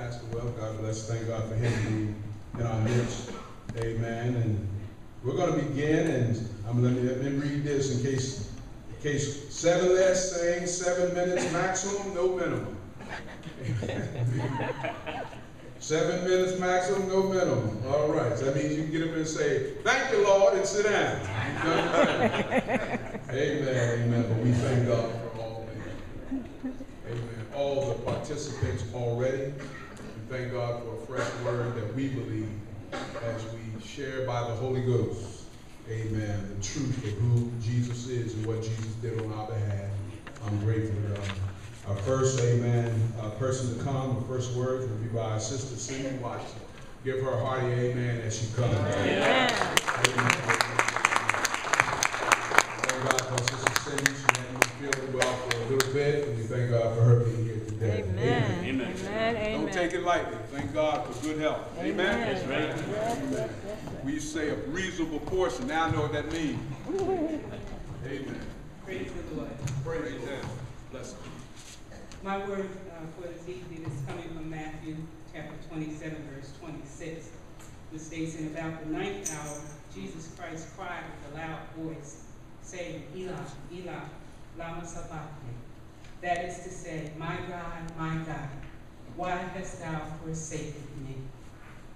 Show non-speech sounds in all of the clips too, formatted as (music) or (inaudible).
Pastor Well. God bless. Thank God for him being in our midst. Amen. And we're going to begin, and I'm going to let me read this in case, in case seven less saying seven minutes maximum, no minimum. (laughs) seven minutes maximum, no minimum. All right. So that means you can get up and say, "Thank you, Lord," and sit down. (laughs) amen. Amen. But we thank God for all. Amen. All the participants already. Thank God for a fresh word that we believe as we share by the Holy Ghost. Amen. The truth of who Jesus is and what Jesus did on our behalf. I'm grateful to God. Our first, amen, uh, person to come, the first words will be by our sister Cindy Watson. Give her a hearty amen as she comes. Amen. amen. Thank God for Sister Cindy. She hadn't been feeling well for a little bit, and we thank God for her being here today. Amen. Amen. Amen. Amen. Don't take it lightly. Thank God for good health. Amen. Amen. That's right. Amen. We say a reasonable portion. Now I know what that means. Amen. Praise the Lord. Praise Him. Bless you. My word uh, for this evening is coming from Matthew chapter 27, verse 26, which states, In about the ninth hour, Jesus Christ cried with a loud voice, saying, Eli, Eli, lama sabachthani. That is to say, My God, my God, why hast thou forsaken me?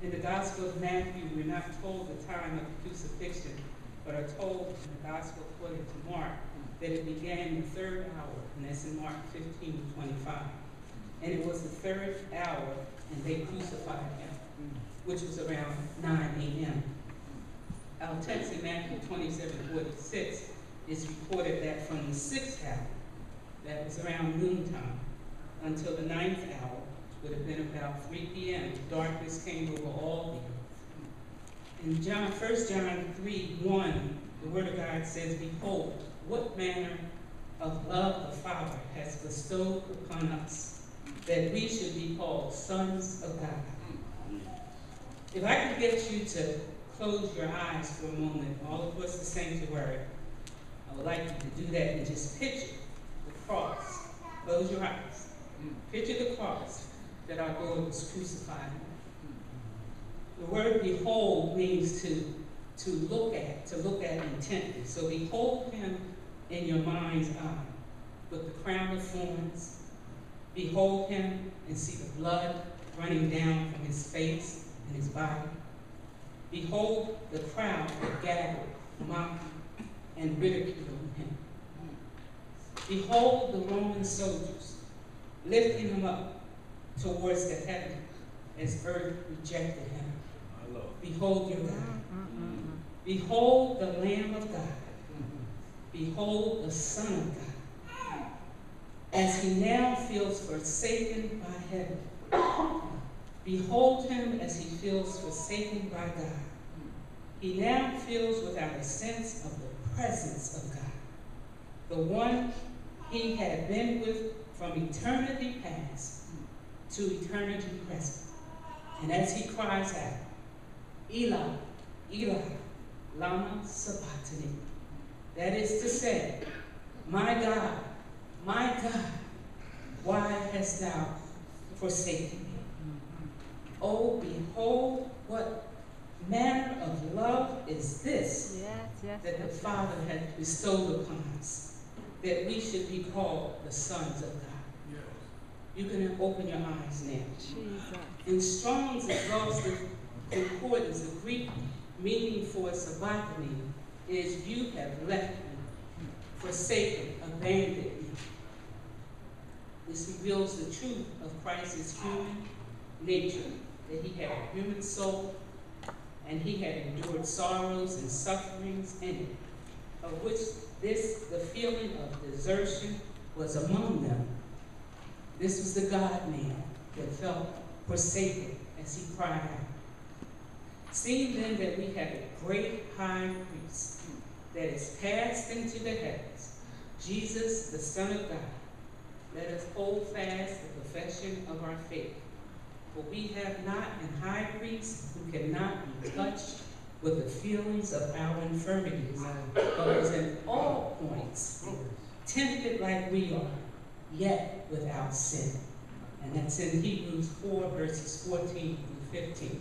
In the Gospel of Matthew, we're not told the time of the crucifixion, but are told in the Gospel according to Mark that it began the third hour, and that's in Mark 15, 25. And it was the third hour, and they crucified him, which was around 9 a.m. Our text in Matthew 27, 46 is reported that from the sixth hour, that was around noontime, until the ninth hour, would have been about 3 p.m., darkness came over all the earth. In John, 1 John 3, 1, the Word of God says, Behold, what manner of love the Father has bestowed upon us, that we should be called sons of God. If I could get you to close your eyes for a moment, all of us the sanctuary, I would like you to do that and just picture the cross. Close your eyes. Picture the cross that our Lord was crucified. The word behold means to to look at, to look at intently. So behold him in your mind's eye with the crown of thorns. Behold him and see the blood running down from his face and his body. Behold the crowd that gathered, mocked, and ridiculed him. Behold the Roman soldiers lifting him up towards the heaven as earth rejected him. Behold your God. Behold the Lamb of God. Behold the Son of God. As he now feels forsaken by heaven. Behold him as he feels forsaken by God. He now feels without a sense of the presence of God. The one he had been with from eternity past to eternity present. And as he cries out, Eli, Eli, lama sabachthani. That is to say, my God, my God, why hast thou forsaken me? Oh, behold, what manner of love is this yes, yes, that the Father hath bestowed upon us, that we should be called the sons of God. You can open your eyes now. Jesus. In Strong's exhaustive concordance, the Greek meaning for sabachthani is you have left me, forsaken, abandoned me. This reveals the truth of Christ's human nature, that he had a human soul, and he had endured sorrows and sufferings in it, of which this, the feeling of desertion, was among them. This was the God-man that felt forsaken as he cried out. Seeing then that we have a great high priest that is passed into the heavens, Jesus, the Son of God, let us hold fast the profession of our faith. For we have not an high priest who cannot be touched with the feelings of our infirmities, but was in all points tempted like we are, yet without sin. And that's in Hebrews 4, verses 14 through 15.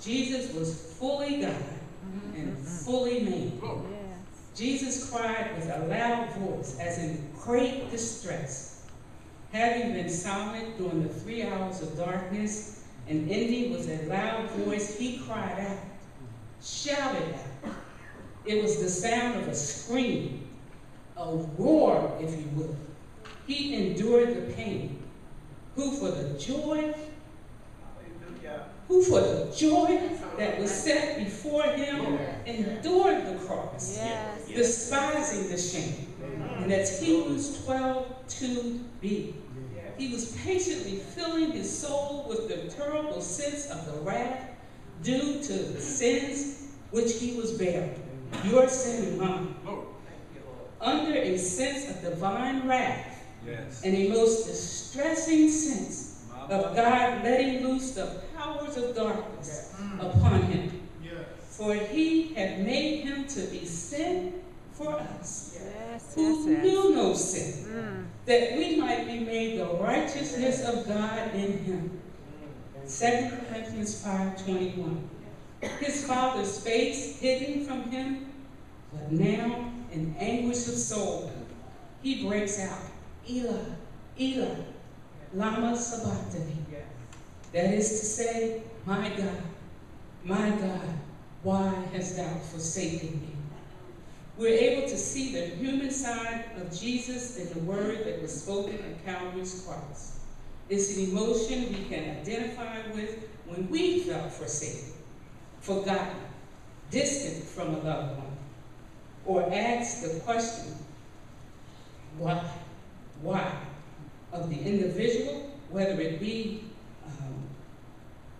Jesus was fully God mm-hmm. and fully man. Yes. Jesus cried with a loud voice, as in great distress. Having been silent during the three hours of darkness, and ending with a loud voice, he cried out, shouted out. It was the sound of a scream, a roar, if you will. He endured the pain. Who for the joy, who for the joy that was set before him endured the cross Yes. despising the shame. And that's Hebrews 12, 2b. He was patiently filling his soul with the terrible sense of the wrath due to the sins which he was bearing, your sin and mine. Oh. Under a sense of divine wrath Yes. and a most distressing sense of God letting loose the powers of darkness upon him. For he had made him to be sin for us, Yes, who yes, yes. knew no sin, Mm. that we might be made the righteousness of God in him. 2 Corinthians 5:21. His father's face hidden from him, but now in anguish of soul, he breaks out, Eli, Eli, lama sabachthani. That is to say, my God, my God, why hast thou forsaken me? We're able to see the human side of Jesus in the word that was spoken at Calvary's cross. It's an emotion we can identify with when we felt forsaken, forgotten, distant from a loved one, or asked the question, why? Why? Of the individual, whether it be um,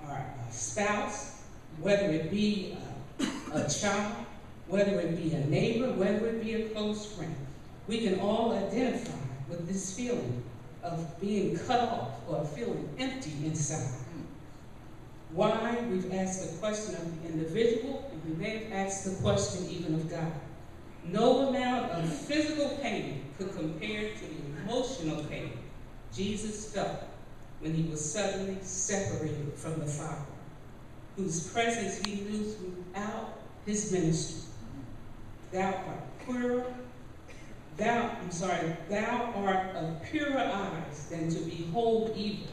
our spouse, whether it be uh, a child, whether it be a neighbor, whether it be a close friend. We can all identify with this feeling of being cut off or feeling empty inside. Why? We've asked the question of the individual, and we may have asked the question even of God. No amount of physical pain could compare to the emotional pain Jesus felt when he was suddenly separated from the Father, whose presence he knew throughout his ministry. Thou art purer, thou, I'm sorry, thou art of purer eyes than to behold evil,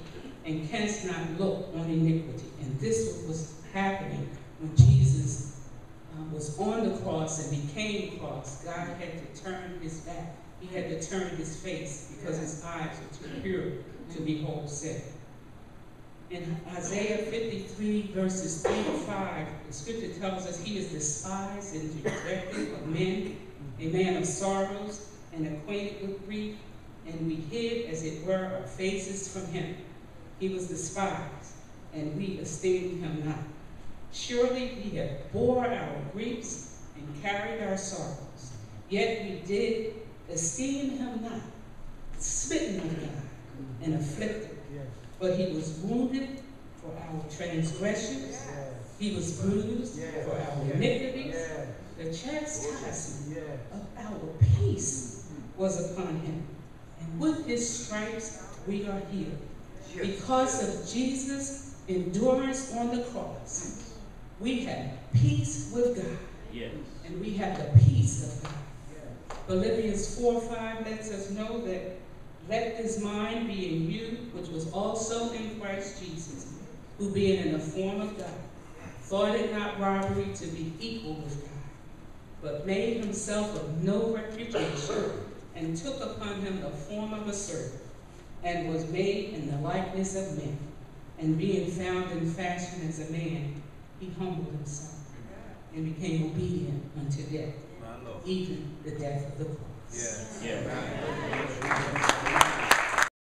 and canst not look on iniquity. And this was happening when Jesus um, was on the cross and became cross. God had to turn his back. He had to turn his face because his eyes were too pure to behold sin. In Isaiah 53, verses 3 to 5, the scripture tells us he is despised and rejected of men, a man of sorrows and acquainted with grief, and we hid, as it were, our faces from him. He was despised, and we esteemed him not. Surely he had bore our griefs and carried our sorrows. Yet we did esteem him not, smitten of God, and afflicted. But he was wounded for our transgressions, he was bruised for our iniquities. The chastisement of our peace was upon him, and with his stripes we are healed. Because of Jesus' endurance on the cross, we have peace with God, Yes. and we have the peace of God. Philippians 4 5 lets us know that let this mind be in you, which was also in Christ Jesus, who being in the form of God, thought it not robbery to be equal with God, but made himself of no reputation, and took upon him the form of a servant, and was made in the likeness of men. And being found in fashion as a man, he humbled himself and became obedient unto death. Even the death of the cross. Yeah. Yeah.